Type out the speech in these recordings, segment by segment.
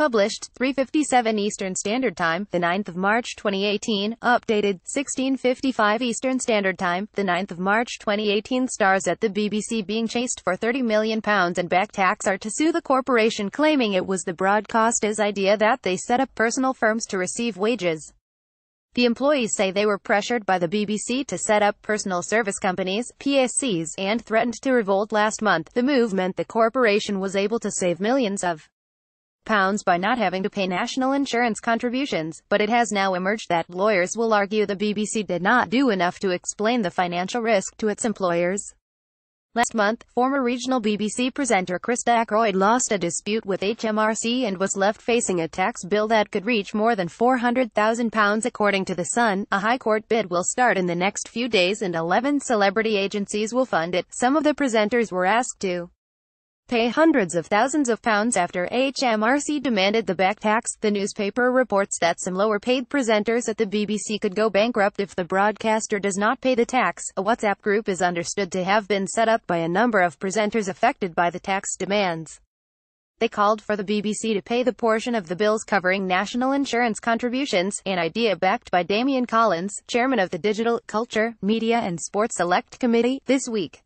Published 3:57 Eastern Standard Time, the 9th of March 2018. Updated 16:55 Eastern Standard Time, the 9th of March 2018. Stars at the BBC being chased for 30 million pounds and back tax are to sue the corporation claiming it was the broadcaster's idea that they set up personal firms to receive wages. The employees say they were pressured by the BBC to set up personal service companies, PSCs, and threatened to revolt last month. The move meant the corporation was able to save millions of by not having to pay national insurance contributions, but it has now emerged that lawyers will argue the BBC did not do enough to explain the financial risk to its employers. Last month, former regional BBC presenter Christa Ackroyd lost a dispute with HMRC and was left facing a tax bill that could reach more than £400,000 according to The Sun. A High Court bid will start in the next few days and 11 celebrity agencies will fund it. Some of the presenters were asked to pay hundreds of thousands of pounds after HMRC demanded the back tax. The newspaper reports that some lower-paid presenters at the BBC could go bankrupt if the broadcaster does not pay the tax. A WhatsApp group is understood to have been set up by a number of presenters affected by the tax demands. They called for the BBC to pay the portion of the bills covering national insurance contributions, an idea backed by Damian Collins, chairman of the Digital, Culture, Media and Sports Select Committee, this week.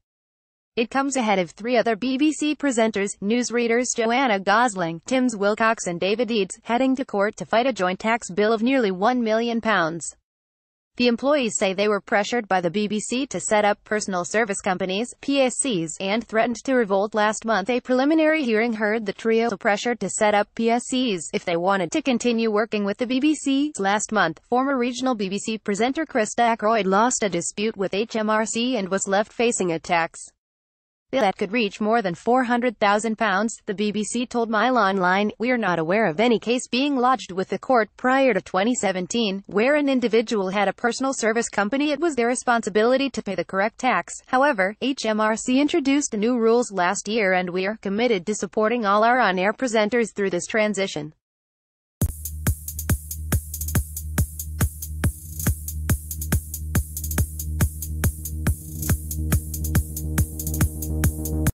It comes ahead of three other BBC presenters, newsreaders Joanna Gosling, Timms Willcox and David Eades, heading to court to fight a joint tax bill of nearly £1 million. The employees say they were pressured by the BBC to set up personal service companies, PSCs, and threatened to revolt last month. A preliminary hearing heard the trio pressured to set up PSCs if they wanted to continue working with the BBC. Last month, former regional BBC presenter Christa Ackroyd lost a dispute with HMRC and was left facing a tax that could reach more than £400,000, the BBC told Mail Online, we're not aware of any case being lodged with the court prior to 2017, where an individual had a personal service company it was their responsibility to pay the correct tax. However, HMRC introduced new rules last year and we're committed to supporting all our on-air presenters through this transition.